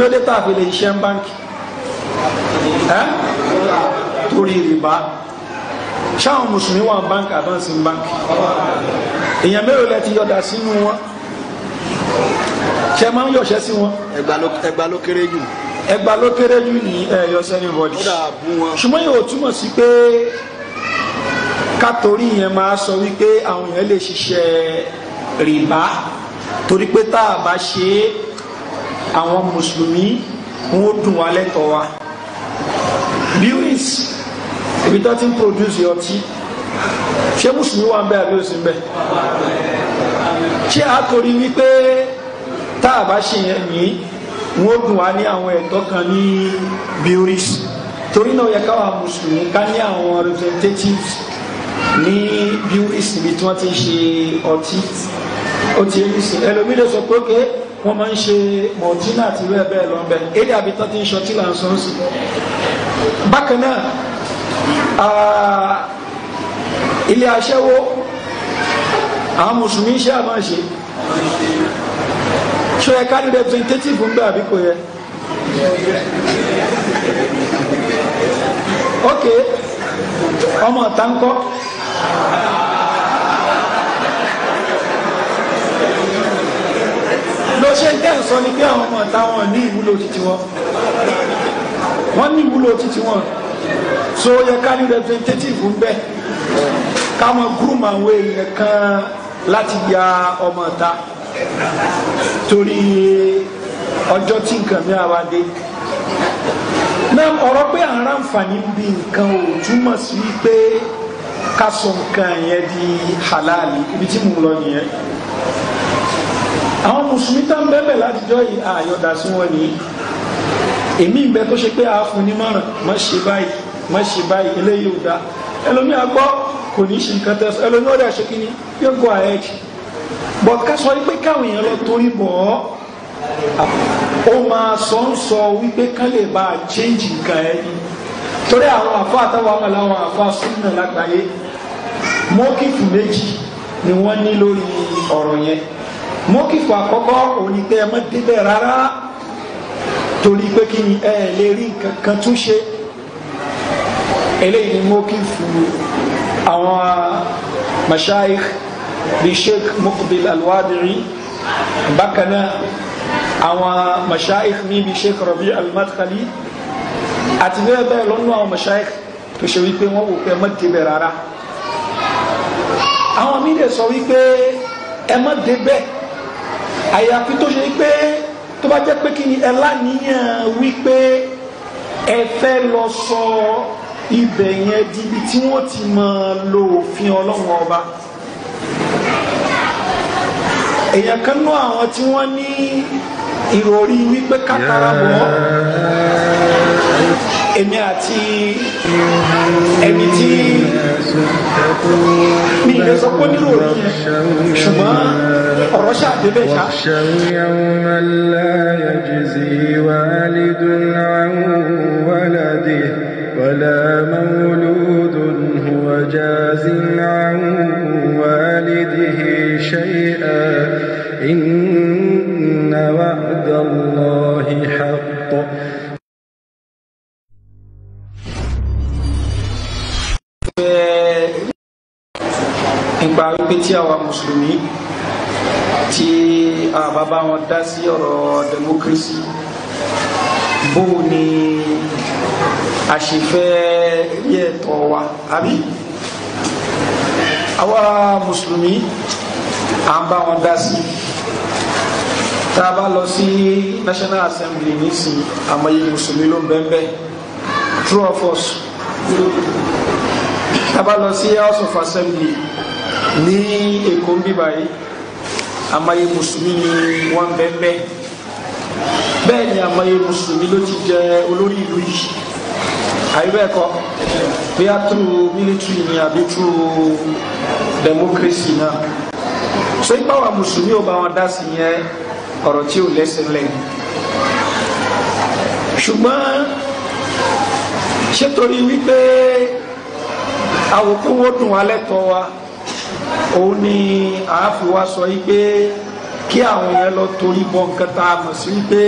ló dé tá a fi lè ṣiṣẹ́ ń báńkì? Ẹ́? Torí rìbá ṣáwọn mùsùlùmí wà báńkì àbánsìn báńkì? Èèyàn mélòó lẹ ti yọ̀dà sínú wọn? Ṣe máa ń yọ̀ṣẹ́ sí wọn? Ẹgbà ló kéré jù. Ẹgbà ló kéré jù ní ẹ̀yọ sẹ́nìbọ̀dì ó dà bú wọn. Ṣùgbọ́n yóò túmọ̀ sí pé kátorí yẹn máa sọ wípé àwọn èèyàn lè ṣiṣẹ́ rìbá torí pé tá a bá ṣe é àwọn mùsùlùmí wọn ó dùn wá lẹ́tọ̀ọ́ wa. Buis ibi tó ti ń produce ọtí. Ṣé mùsùlùmí wà ń bẹ àbí òsì ń bẹ ṣé a torí wípé tá a bá ṣe yẹn ní wọn ó dùn wá ní àwọn ẹ̀tọ́ kan ní buis torí náà yẹ káwa mùsùlùmí ká ní àwọn representatives ní buis níbi tí wọ́n ti ń ṣe ọtí. Ó ti ń sìn ẹlòmíì sọ pé ókè wọ́n máa ń ṣe mọ̀tínà àti bẹ́ẹ̀ bẹ́ẹ̀ lọ bẹ́ẹ̀. Èdè àbí tó ti ń ṣọtí là ń sọ ń sìn. Bákan náà ilé aṣẹ́wó àwọn mùsùlùmí ṣe àmọ́ ṣe. Ṣó yẹ ká ní representative ń bẹ àbí kò yẹ? Ok. Ọmọ táǹkọ́ ló ṣe ń tẹ́ ń sọ ni pé àwọn ọmọ táwọn ní ìwúlò títí wọn. Wọ́n ní ìwúlò títí wọn. So yẹ ká ní representative ń bẹ. Ká mọ gúrùmù àwọn èèyàn kan láti ya ọmọ ta torí ọjọ́ tí nǹkan mi àwa dé. Náà ọ̀rọ̀ pé à ń ráǹfààní bí nǹkan ò túmọ̀ sí pé ká sọ nǹkan yẹn di halali ibi tí mo lọ nìyẹn àwọn mùsùlùmí tá ń bẹ́ẹ̀ látijọ́ yìí àyọ̀dà sí wọn nìyí èmi ìgbẹ́ tó ṣe pé a fún ní márùn má ṣe báyìí má ṣe báyìí eléyìí ò dá. Ẹlòmí àgbọ́ kò ní ṣe nǹkan tẹ́sán. Ẹlòmí ó dẹ̀ ṣe kí ni? Yóò go ahead. But ká sọ wípé káwọn èèyàn lọ torí bọ̀ ọ́ ó máa sọ ń sọ wípé kán lè bá a change nǹkan ẹ ní torí àwọn àfa àtàwọn àwọn àwọn àfa súnmọ́ lágbàáyé mọ́kìfù méjì ni wọ́n ní lórí ọ̀rọ̀ yẹn mọ́kìfù àkọ́kọ́ òní pé ẹ má débẹ̀ rárá. Torí pé kí ni ẹ lè rí nǹkan kan tún ṣe. Eléyìí ni mọ́kìfù àwọn mashayikh bíi sheikh muqbil alwadiri bákan náà àwọn mashayikh mi bíi sheikh rabi almadkhali. Àti bẹ́ẹ̀ bẹ́ẹ̀ lọ́nà àwọn mashayikh tó ṣe wípé wọ́n wò pé ẹ má débẹ̀ rárá. Àwọn sọ wípé ẹ má débẹ̀ àyàfi tó ṣe wípé tó bá jẹ́ pé kí ni ẹ láníyàn wípé ẹ fẹ́ lọ sọ ibẹ̀ yẹn di ibi tí wọ́n ti máa lo òfin ọlọ́run ọba. Èèyàn kan nú àwọn tí wọ́n ní ìròrí wípé kátàrà bọ̀ èmi àti ẹni tí mi ìlẹ̀ sọ pé níròrí yẹn ṣùgbọ́n ọ̀rọ̀ ṣàdébẹ̀ ṣá. يوما لا يجزي والد عن ولده ولا مولود هو جاز عن والده شيئا إن وعد الله حق Wípé tí àwa mùsùlùmí tí a bàbá wọn dá sí ọ̀rọ̀ democracy bó ni a ṣe fẹ́ wa àbí? Àwa mùsùlùmí à ń bá wọn dá sí. Tá a bá lọ sí national assembly nísìnyí àmọye mùsùlùmí ló ń bẹ́ẹ̀ true of us tá a bá lọ sí house of assembly ní èkó ń bí báyìí àmọye mùsùlùmí ni wọ́n ń bẹ́ẹ̀ bẹ́ẹ̀ bẹ́ẹ̀ ni àmọye mùsùlùmí ló ti jẹ olórí ìlú yìí. Àyíbẹ̀ẹ́kọ́ bóyá through military ni àbí through democracy náà. So ipa wa mùsùlùmí ò bá wọn dá sí yẹn ọ̀rọ̀ tí ò lẹ́sẹ̀ lẹ́yìn ṣùgbọ́n ṣé torí wípé àwòkọ́ wo dùn wá lẹ́tọ̀ọ́ wa òun ni àáfi wa sọ wípé kí àwọn yẹn lọ torí bọ nǹkan tá a mọ̀ sí wípé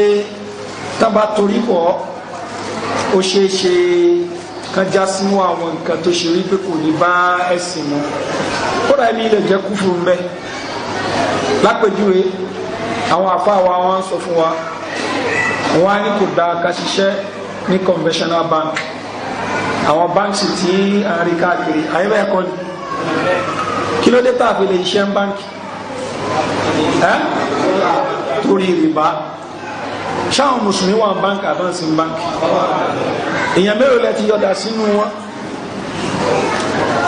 tábà torí bọ̀ ó ṣeé ṣe kan já sínú àwọn nǹkan tó ṣe rí pé kò ní bá ẹ̀sìn mu. Kódà ẹni ilẹ̀ jẹ́ kú fún bẹ́ẹ̀ lápèjúwe àwọn àfa wa wọn sọ fún wa wọn á ní kò dáa ká ṣiṣẹ́ ní conventional bank. Àwọn báńkì tí a rí káàkiri àyẹ̀wò ẹ̀kọ́ ni ló dé tá a fi lè ṣiṣẹ́ ń báńkì? Ẹ́? Torí rìbá. Ṣáwọn mùsùlùmí wà báńkì àbáǹsì báńkì? Èèyàn mélòó lẹ ti yọ̀dà sínú wọn?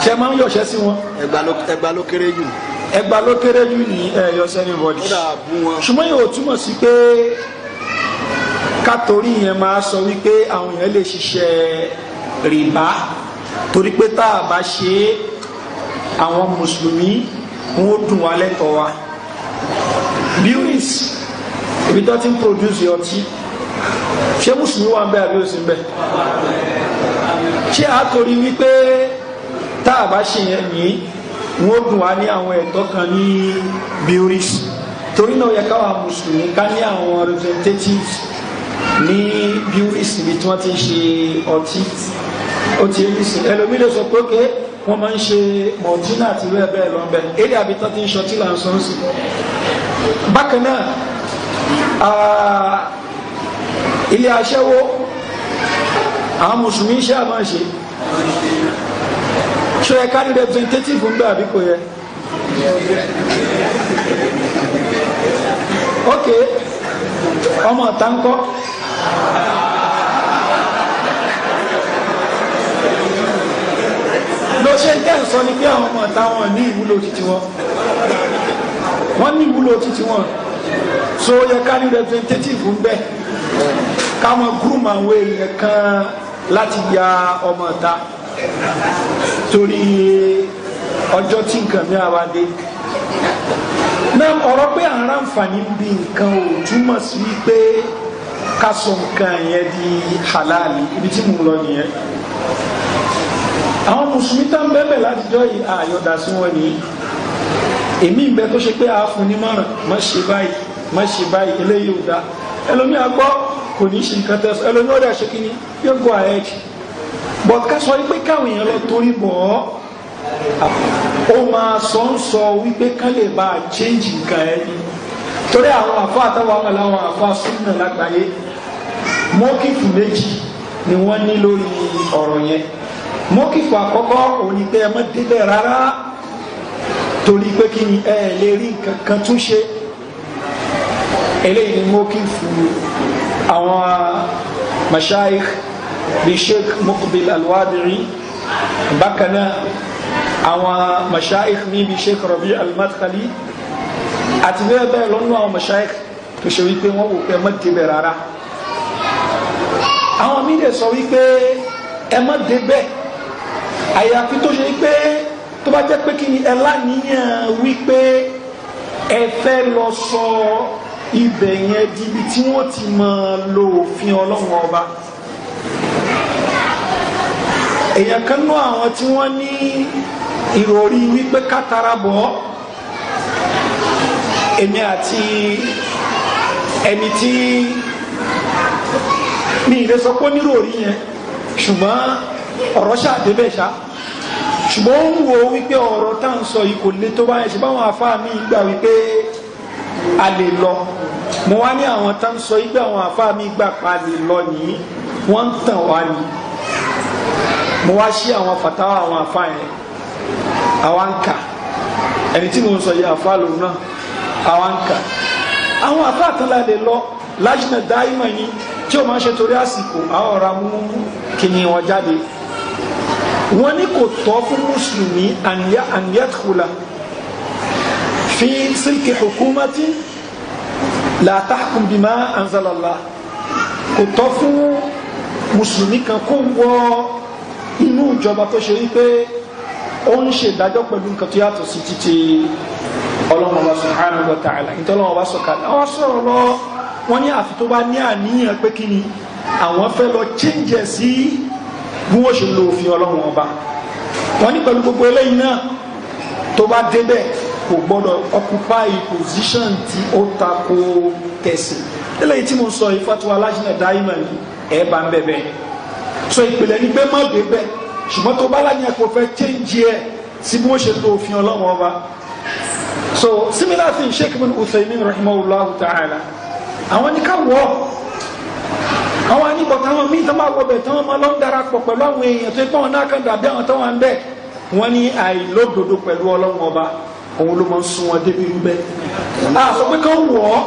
Ṣe máa ń yọ̀ṣẹ́ sí wọn? Ẹgbà ló kéré jù. Ẹgbà ló kéré jù ní ẹ̀yọ sẹ́nìbọ̀dì ó dà bú wọn. Ṣùgbọ́n yóò túmọ̀ sí pé kátorí yẹn máa sọ wípé àwọn èèyàn lè ṣiṣẹ́ rìbá. Torí pé tá a bá ṣe é àwọn mùsùlùmí wọn ó dùn wá lẹ́tọ̀ọ́ wa. Buildings ibi tó ti ń produce ọtí. Ṣé mùsùlùmí wà ń bẹ àbí òsì ń bẹ? Ṣé a torí wípé tá a bá ṣe yẹn ní wọn ó dùn wá ní àwọn ẹ̀tọ́ kan ní buildings torí náà yẹ káwa mùsùlùmí ká ní àwọn representatives ní buildings ibi tí wọ́n ti ń ṣe ọtí. Ó ti ń sìn ẹlòmíì lè sọ pé ókè wọ́n máa ń ṣe mọ̀tínà àti bẹ́ẹ̀ bẹ́ẹ̀ lọ bẹ́ẹ̀. Èdè àbí tó ti ń ṣọtí là ń sọ sìn. Bákan náà ilé aṣẹ́wó àwọn mùsùlùmí iṣẹ́ àmọ́ ṣe. Ṣe ẹ̀ka ní representative ń bẹ àbí kò yẹ? Ok ọmọ ọ̀tá ń kọ́ ló ṣe ń tẹ́ ń sọ ni pé àwọn ọmọ ọ̀tá wọn ní ìwúlò títí wọn. Wọ́n ní ìwúlò títí wọn. So yẹ ká ní representative ń bẹ. Káwọn groom àwọn èèyàn kan láti ya ọmọ ọ̀tá. Torí ọjọ́ tí nǹkan mi àwa dé. Náà ọ̀rọ̀ pé à ń ráǹfààní bí nǹkan ò túmọ̀ sí wípé ká sọ nǹkan yẹn di halali ibi tí mo lọ nìyẹn àwọn mùsùlùmí tá ń bẹ́ẹ̀ látijọ́ yìí àyọ̀dà sí wọn nìyí. Èmi ń bẹ tó ṣe pé àáfún ní márùn má ṣe báyìí má ṣe báyìí eléyìí ò dá. Ẹlòmíì àgbọ́ kò ní ṣe nǹkan tẹ́sán. Ẹlòmíì ó dẹ̀ ṣe kí ni? Yóò go ahead. But ká sọ wípé káwọn èèyàn lọ torí bọ̀ ó máa sọ ń sọ wípé kán lè bá a change nǹkan ẹ ní torí àwọn àfọ àtàwọn àwọn làwọn àfọ súnmọ lágbàáyé mọ́kìfù méjì ni wọ́n ní lórí ọ̀rọ̀ yẹn mọ́kìfù àkọ́kọ́ òní pé ẹ má débẹ̀ rárá. Torí pé kí ni ẹ lè rí nǹkan kan tún ṣe. Eléyìí ni mọ́kìfù àwọn mashayikh bíi sheikh muqbil alwadiri bákan náà àwọn mashaikh ní bí sheikh rabi al-madkhali. Àti bẹ́ẹ̀ bẹ́ẹ̀ lọ́nà àwọn mashaikh tó ṣe wípé wọ́n wò pé ẹ má débẹ̀ rárá. Àwọn lè sọ wípé ẹ má débẹ̀ àyàfi tó ṣe wípé tó bá jẹ́ pé kí ni ẹ láníyàn wípé ẹ fẹ́ lọ sọ ibẹ̀ yẹn di ibi tí wọ́n ti máa lo òfin ọlọ́run ọba. Èèyàn kan nú àwọn tí wọ́n ní ìròrí wípé kátàrà bọ̀. Èmi àti ẹni tí sọ pé níròrí yẹn ṣùgbọ́n ọ̀rọ̀ ṣàdébẹ̀ ṣá. Ṣùgbọ́n ó ń wo wípé ọ̀rọ̀ tá à ń sọ yìí kò lè tó báyẹn. Ṣe báwọn afáà mi gbà wípé a lè lọ. Mo wá ní àwọn tá ń sọ wípé àwọn afáà mi gbà pa lè lọ nìyí wọ́n ń tàn wá ni. Mo wá sí àwọn fatawa àwọn afáà yẹn. Àwa ń ẹni tí mo sọ yìí àfa lòun náà. Àwa ń àwọn àfa àtàlà lè lọ. Lájìnà dáìmọ̀ yìí tí o máa ṣe torí àsìkò àwọn ọ̀rọ̀ amú kìnìún wọn wọn ní kò tọ́ fún mùsùlùmí àníyàtúkùlà fi sílkì hukumati la tahkum bima anzalalla kò tọ́ fún mùsùlùmí kan kó wọ inú ìjọba tó ṣe wípé ó ń ṣe ìdájọ́ pẹ̀lú nǹkan tó yàtọ̀ sí títí ọlọ́run ọba subhanahu wa ta'ala. Nítorí ọlọ́run ọba sọ̀kalẹ̀ àwọn sọ̀rọ̀ lọ wọ́n ní àfi tó bá ní àníyàn pé kí ni àwọn fẹ́ lọ change sí bí wọ́n ṣe lo òfin ọlọ́run ọba. Wọ́n ní pẹ̀lú gbogbo eléyìí náà tó bá débẹ̀ kò gbọ́dọ̀ occupy position tí ó tako tẹ̀sìn. Eléyìí tí mo sọ yìí fatuwa aláṣẹ dáìmọ̀ ni ẹ̀ bá ń bẹ̀bẹ̀ so ìpìlẹ̀ ní pé má dé bẹ́ẹ̀ ṣùgbọ́n tó bá láyé kó fẹ́ change ẹ̀ sí bí wọ́n ṣe tó òfin ọlọ́wọ́ ọba. So similar thing sheikh bin uthaymin rahimahullah ta'ala. Àwọn ní ká wọ́ àwọn anígbọ̀ táwọn míì tán bá wọ bẹ̀ táwọn máa lọ ń darapọ̀ pẹ̀lú àwọn èèyàn tó pọ̀ náà kan dàbí àwọn táwọn ń bẹ̀. Wọ́n ní àìlódodo pẹ̀lú ọlọ́wọ́ ọba òun ló máa ń sun wọn débi irú bẹ́ẹ̀ a sọ pé kán wọ̀ ọ́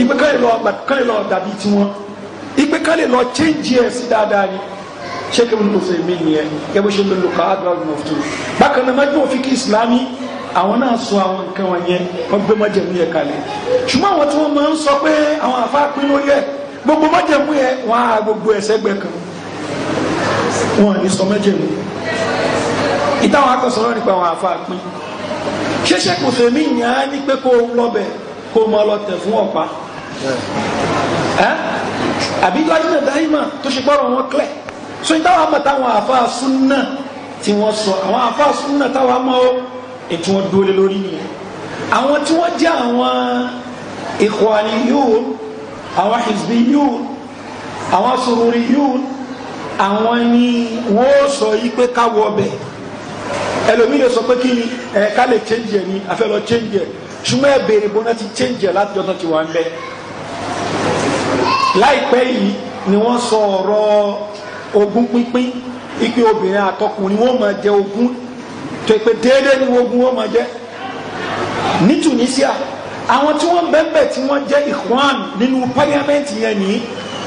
ìpè kán lè lọ dàbí tiwọn. Ìpè kán lè lọ change ẹ̀ sí dáadáa ni. Sheikh ibn Uthaymin nìyẹn? Gẹ́gẹ́ bó ṣe lè lo káàdùn àwọn mufti bákan náà májú òfin kí islami àwọn náà sọ àwọn nǹkan wọn yẹn wọ́n gbé májẹ̀mú yẹn kalẹ̀. Ṣùgbọ́n àwọn tí wọ́n máa ń sọ pé àwọn àfa pín lórí ẹ̀ gbogbo májẹ̀mú yẹn wọ́n á gbogbo ẹ̀sẹ̀ gbẹ kan. Wọ́n ní sọ májẹ̀mú. Ìtàwọn akọ̀sọ̀rọ̀ nípa àwọn àfa pín. Ṣé sheikh Uthaymin yẹn á ní pé kó lọ́bẹ̀ kó máa lọ tẹ̀ fún ọ̀pá? Àbí lájúmọ̀ dáhìmọ̀ tó ṣe gbọ́rọ̀ wọn clear? So ní táwọn àmọ̀ táwọn àfáà súnà tí wọ́n sọ. Àwọn àfáà súnà táwọn àmọ̀ ètò wọn dúró lórí nìyẹn. Àwọn tí wọ́n jẹ́ àwọn ikhwaniyun àwọn hizbiyun àwọn sururiyun àwọn ni wọ́n sọ yí pé káwọ́ ọbẹ̀ ẹlòmíì lè sọ pé kí ni ẹ ká lè change ẹ ní afẹ́ lọ change ẹ. Ṣùgbọ́n ẹ béèrè bọ́ná ti change ẹ láti ọ̀tọ̀ tí wà ń bẹ. Láìpẹ́ yìí ni wọ́n sọ ọ̀rọ̀ ogún pínpín ipe obìnrin àtọkùnrin wọn máa jẹ ogún tó pé déédéé ni ogún wọn máa jẹ. Ní Tunisia àwọn tí wọ́n bẹ́ẹ̀ tí wọ́n jẹ́ Ikhwan nínú parliament yẹn ní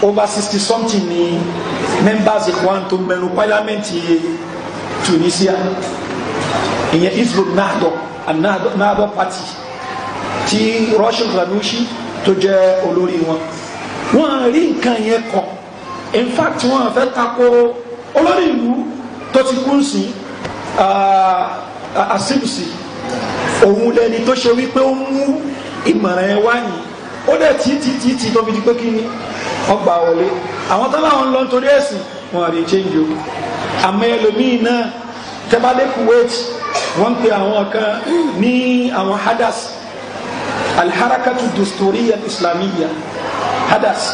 over sixty something ní members Ikhwan tó ń bẹ̀rù parliament Tunisia. Ìyẹn Hizbul Nahdo Nahdo party tí Rashid Ghannouchi tó jẹ́ olórí wọn. Wọ́n rí nǹkan yẹn kọ́. In fact wọn fẹ́ tako olórí ìlú tó ti kún sí àṣìbùsì òun lẹni tó ṣe wípé ó mú ìmọ̀ràn ẹ wá yìí ó dẹ̀ tí tí tí tí tó fi di pé kí ni? Ọgbà wọlé. Àwọn tó láwọn lọ nítorí ẹ̀sìn wọn rí change o. Àmọ́ ẹlòmíì náà tẹ́bálẹ́ Kuwait wọ́n ń pe àwọn kan ní àwọn hadas. Alharakatu dusturiya islamiyya hadas.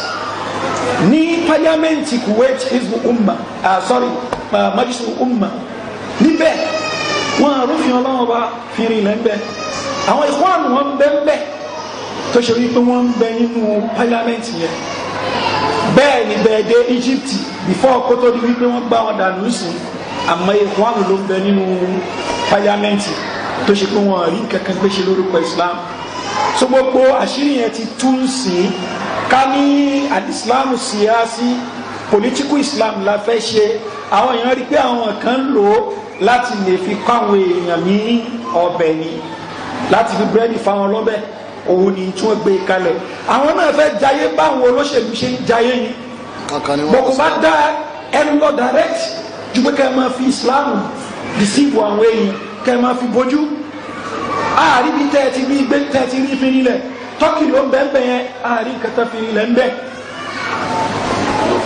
Ní paliamenti kuwait hizbu umma ah sorry uh, majlisu umma. Níbẹ̀ wọn arúfin ọlọ́wọ́ bá fi rin ilẹ̀ ń bẹ. Àwọn ìkwánu wọn bẹ ń bẹ tó ṣe wípé wọn ń bẹ nínú paliamenti yẹn. Bẹ́ẹ̀ ni bẹ́ẹ̀ dé egypt before kótó di wípé wọ́n gbá wọn dànù sí àmọ́ ìkwánu ló ń bẹ nínú paliamenti tó ṣe pé wọn rí kankan gbé ṣe lórúkọ islam. So gbogbo àṣírí yẹn ti tún sí ká ní àdìsílámù síyáàsí political islam la fẹ́ ṣe. Àwọn èèyàn rí pé àwọn kan lò ó láti lè fi kọ́ àwọn èèyàn ní ọbẹ̀ ni láti fi búrẹ́dì fáwọn lọ́bẹ̀ òun ni tí wọ́n gbé kalẹ̀. Àwọn náà fẹ́ jayé báwọn olóṣèlú ṣe ń jayé ni. Bọ̀kù bá dá ẹnu lọ direct ju pé kẹ́ ẹ máa fi islam deceive àwọn èèyàn kẹ́ ẹ máa fi bójú. Ààrí bí tẹ́ ẹ ti rí gbé tẹ́ ẹ ti rí fi nílẹ̀ tọ́kì ló ń bẹ́ẹ̀ bẹ́ẹ̀ yẹn àárín kẹta fi ilẹ̀ ń bẹ́ẹ̀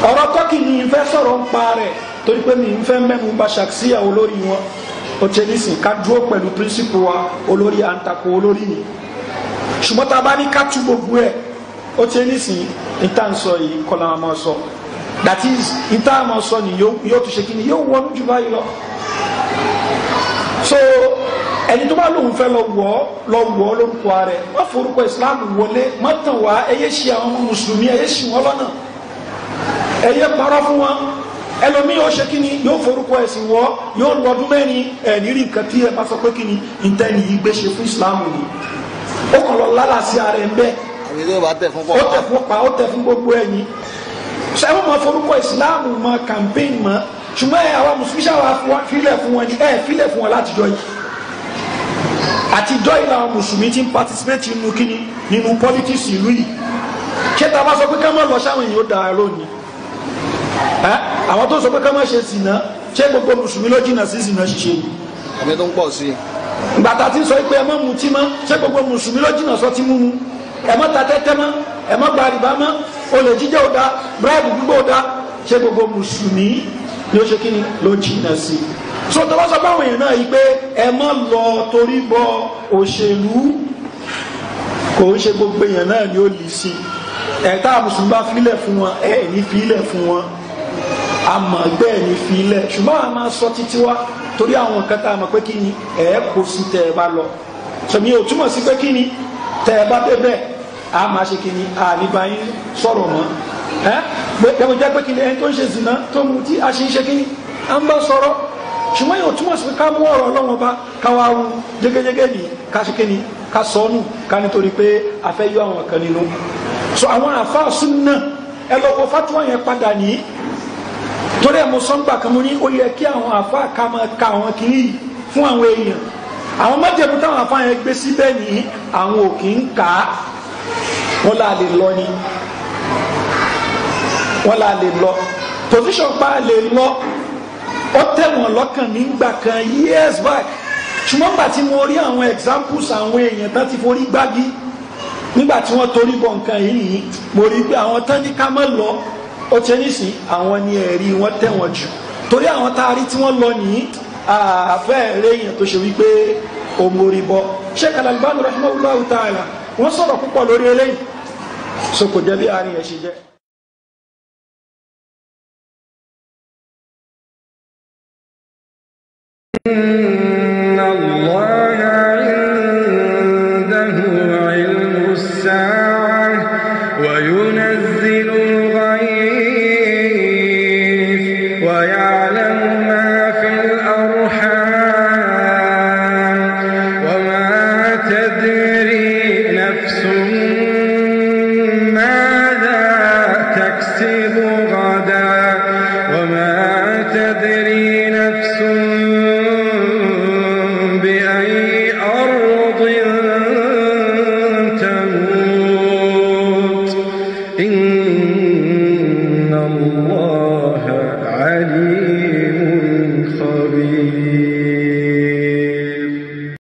ọ̀rọ̀ tọ́kì ni n fẹ́ sọ̀rọ̀ ń pa rẹ̀ torí pé mi n fẹ́ mẹ́nu bà ṣàkíyà olórí wọn. Ó ṣe nísìn ká dúró pẹ̀lú píríncípù wa olórí àǹtakò olórí ni ṣùgbọ́n tá a bá ní ká tú gbogbo ẹ̀ ó ṣe nísìn níta ń sọ yìí kọ́lá máa sọ. That is níta máa sọ ni yóò tún ṣe kí ni yóò wọnú jù báyìí lọ. So ẹni tó bá lóun fẹ́ lọ wọ́ lọ wọ́ lórúkọ rẹ̀ wọ́n forúkọ islam wọlé mọ́tàn wá ẹyẹ ṣe àwọn mùsùlùmí ẹyẹ ṣì wọ́n lọ́nà. Ẹyẹ parọ́ fún wọn. Ẹlòmíì yóò ṣe kíni yóò forúkọ ẹ̀sìn wọ́ yóò lọ́dún mẹ́rin ẹ̀ní rí nǹkan tí ẹ bá sọ pé kíni ìtẹ́ni yìí gbé ṣe fún islam ni ó kàn lọ lálà sí ara ẹ̀ ń bẹ́ẹ̀ ó tẹ̀ fún pa ó tẹ̀ fún gbogbo ẹ̀yìn. Sẹ́wọ́n máa forúkọ islam mọ campaign mọ́? Ṣùgbọ́n ẹ̀ àwọn mùsùlùmí ṣàwọn filẹ̀ fún wọn ẹ̀ filẹ̀ fún wọn látijọ́ yìí. Àtijọ́ ìlà àwọn mùsùlùmí ti ń participate nínú kíni nínú politics ìlú yìí. Ṣé tá a bá sọ pé ká má lọ sáwọn èèyàn ó dára lónìí? Àwọn tó sọ pé ká má ṣe zìnà ṣé gbogbo mùsùlùmí ló jìnnà sí zìnà ṣíṣe yìí. àmì tó ń pọ̀ sí i. gbàtà tí sọ pé ẹ má mutí mọ́ ṣé gbogbo mùsùlùmí ló jìnnà sọ tí mímu ẹ má ta tẹ́tẹ́ ẹ má gba àrìbá mọ́ olè jíjẹ́ ò dá bíráìbù gbígbó ò dá ṣé gbogbo mùsùlùmí ló ṣe kíni ló jìnnà sí. I so tó bá sọ báwọn èèyàn náà yìí pé ẹ má lọ torí bọ òṣèlú kò ń ṣe gbogbo èèyàn náà ni ó lè sí ẹ̀ta mùsùlùmí bá filẹ̀ fún wọn ẹ̀ ní filẹ̀ fún wọn àmọ́ bẹ́ẹ̀ ní filẹ̀ ṣùgbọ́n a máa sọ títí wá torí àwọn nǹkan tá a mọ̀ pé kí ni ẹ̀ kò sí tẹ́ ẹ bá lọ. Sọmi ò túmọ̀ sí pé kí ni tẹ́ ẹ bá débẹ̀ a máa ṣe kí ni a ní bá yín sọ̀rọ̀ mọ́. Ẹ́ gbẹ́gbẹ́ jẹ́ pé kí ni ẹni tó ń ṣe zìnà tó mú tí a ṣe ń ṣe kí ni a ń bá sọ̀rọ̀. Ṣùgbọ́n yóò túmọ̀ sí pé ká mú ọ̀rọ̀ ọlọ́wọ́n bá wu jẹ́gẹ́jẹ́gẹ́ ni ká ni àwọn kan nínú. So àwọn àfáà súnà ẹ lọ kọ fatuwa torí ẹ mo sọ ń gbà kan mo ní ó yẹ kí àwọn àfáà ká máa ka àwọn kìíní yìí fún àwọn èèyàn. Àwọn májèmú táwọn àfáà yẹn gbé síbẹ̀ ní àwọn ò kì í kà á. Wọ́n là lè lọ ni. Wọ́n là lè lọ. Position pa lè lọ. Ó tẹ̀wọ̀n lọ́kàn nígbà kan years back. Ṣùgbọ́n gbà tí mo rí àwọn examples àwọn èèyàn tán ti forí gbági nígbà tí wọ́n torí bọ̀ nǹkan yìí mo rí pé àwọn tán ní ká má lọ ó ṣe nísìn àwọn ni ẹ̀rí wọn tẹ̀wọ̀n jù. Torí àwọn tá a rí tí wọ́n lọ nìyí àfẹ́ èèyàn tó ṣe wípé ó bọ́. Sheikh Al-Albani rahimahullahu ta'ala wọ́n sọ̀rọ̀ púpọ̀ lórí eléyìí. So kò jẹ́ bí àárín ẹ̀ ṣe jẹ́.